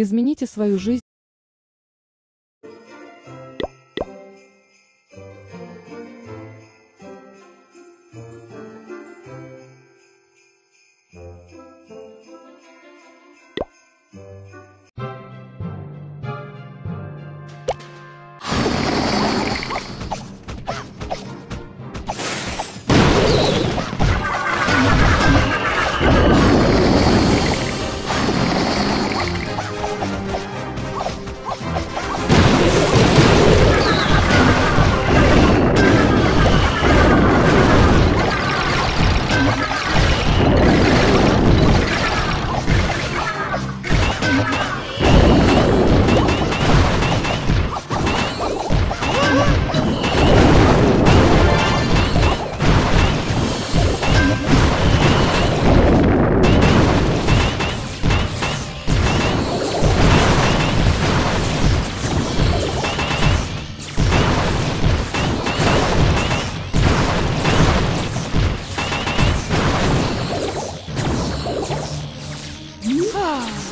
Измените свою жизнь Oh.